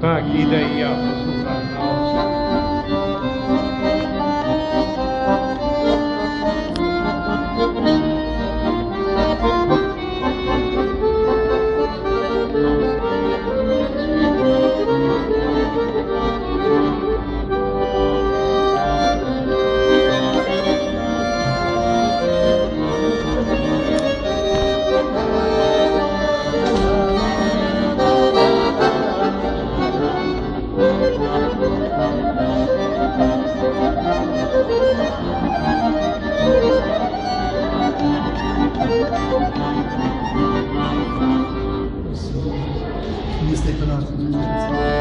Tak, idę i ja. 素敵な。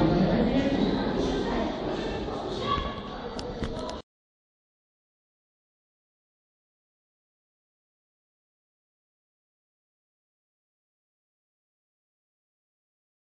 Amen.